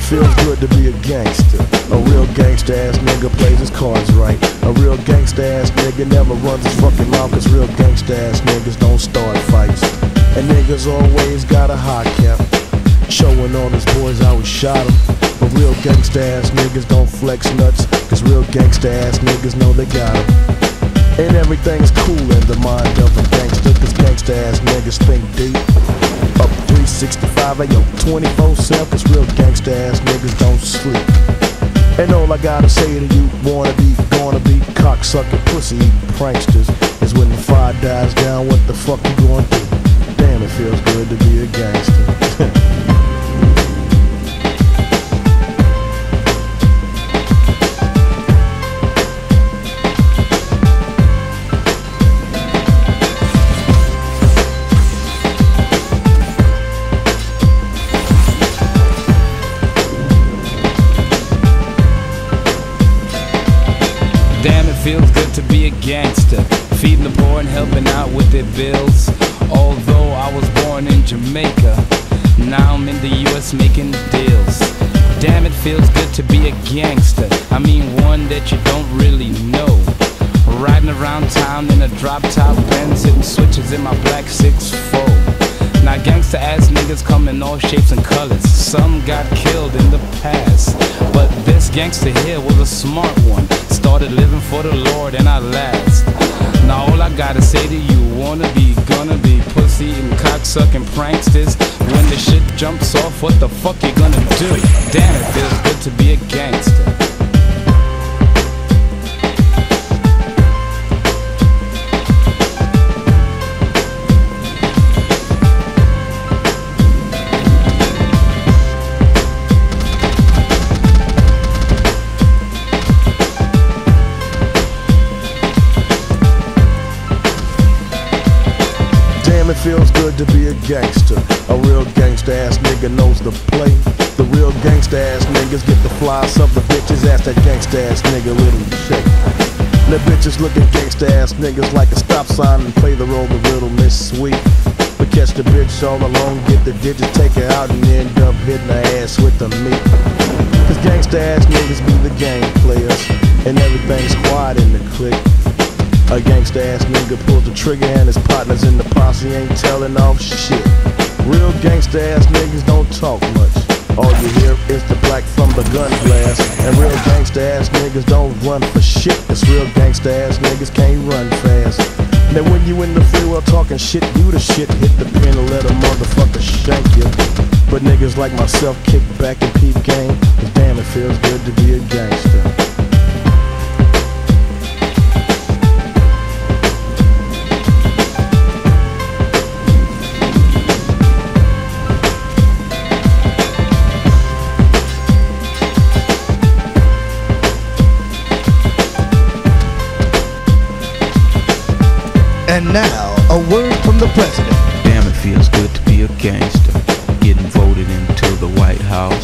feels good to be a gangster. A real gangster ass nigga plays his cards right. A real gangster ass nigga never runs his fucking mouth, cause real gangster ass niggas don't start fights. And niggas always got a hot cap. Showing all his boys how we shot him. But real gangsta ass niggas don't flex nuts. Cause real gangsta ass niggas know they got him. And everything's cool in the mind of a gangster. Cause gangsta ass niggas think deep. Up 365 at yo 24 7. Cause real gangsta ass niggas don't sleep. And all I gotta say to you, wanna be, gonna be, cocksucker, pussy pranksters, is when the fire dies down, what the fuck you gonna do? Damn, it feels good to be a gangster. Feeding the poor and helping out with their bills. Although I was born in Jamaica, now I'm in the US making deals. Damn, it feels good to be a gangster. I mean, one that you don't really know. Riding around town in a drop top Benz, hitting switches in my black 6'4. Now gangsta ass niggas come in all shapes and colors. Some got killed in the past, but this gangster here was a smart one. Started living for the Lord and I last. Now all I gotta say to you, wanna be, gonna be, pussy and cocksucking pranksters. When the shit jumps off, what the fuck you gonna do? Damn, it feels good to be a gangster. Damn, it feels good to be a gangster. A real gangsta ass nigga knows the play. The real gangsta ass niggas get the flies of the bitches. Ask that gangsta ass nigga little shit. The bitches look at gangsta ass niggas like a stop sign and play the role of little Miss Sweet. But catch the bitch all alone, get the digits, take her out, and end up hitting her ass with the meat. Cause gangsta ass niggas be the game players, and everything's quiet in the clique. A gangsta ass nigga pulls the trigger and his partners in the posse ain't telling off shit. Real gangsta ass niggas don't talk much. All you hear is the black from the gun blast. And real gangsta ass niggas don't run for shit. Cause real gangsta ass niggas can't run fast. Now when you in the free world talking shit, you the shit. Hit the pin and let a motherfucker shank you. But niggas like myself kick back and peep game. Cause damn it feels good to be a And now, a word from the president. Damn, it feels good to be a gangster. Getting voted into the White House.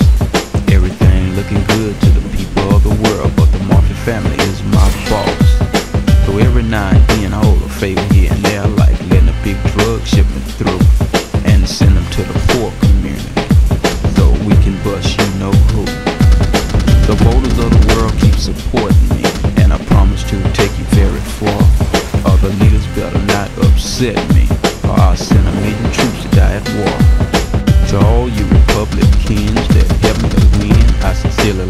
Everything looking good to the people of the world, but the Murphy family is my boss. So every now and then I hold a favor here and there, like letting a big drug shipment through and send them to the poor community. So we can bust you know who. The voters of the world keep supporting better not upset me, or I'll send a million troops to die at war. To all you Republicans that helped me to win, I sincerely